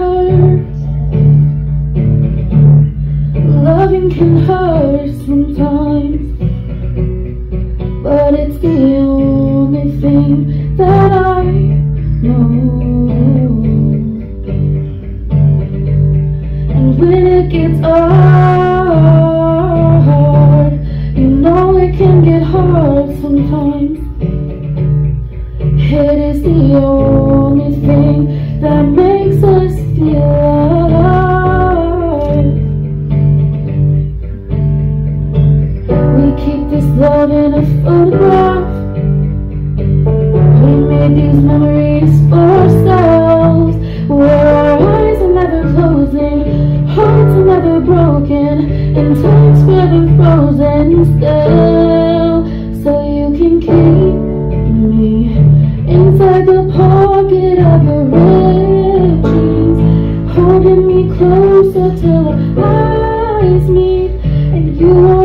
hurt. Loving can hurt sometimes, but it's the only thing that I know. And when it gets hard, you know it can get hard sometimes. It is the only thing that makes These memories for ourselves. Where our eyes are never closing, hearts are never broken, and time's forever frozen still. So you can keep me inside the pocket of your ripped jeans, holding me closer till our eyes meet, and you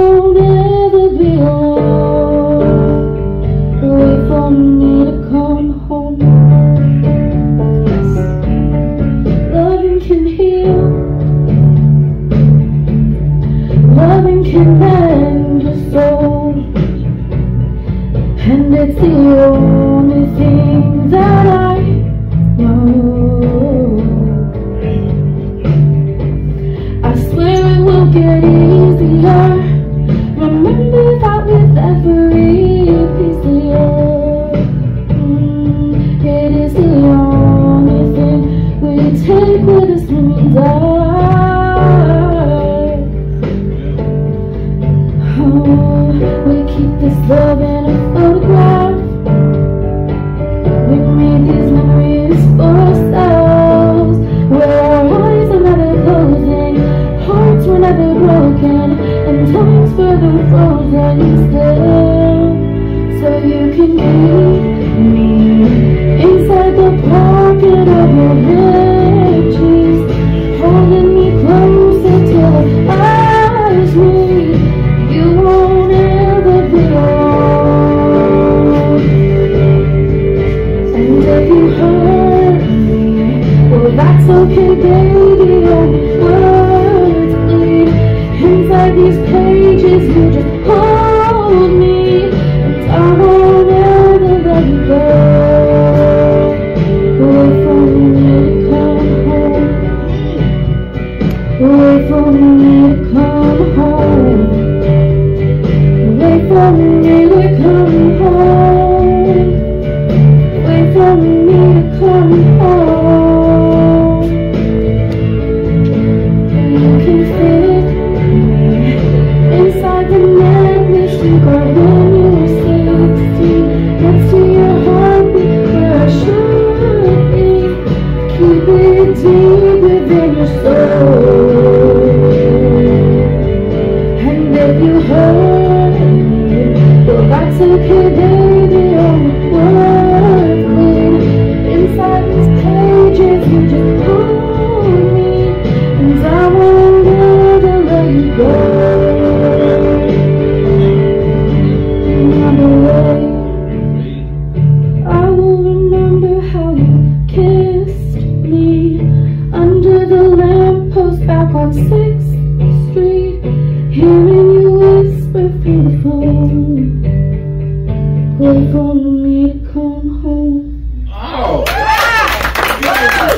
can mend your soul. And it's the only thing that I know. I swear it will get easier. Remember that with every piece of. Mm, it is the only thing we take with us when we die. Still. So you can keep me inside the pocket of your ripped holding me closer till our And if you hurt me, well that's okay, home. From me, come home. Oh! Yeah.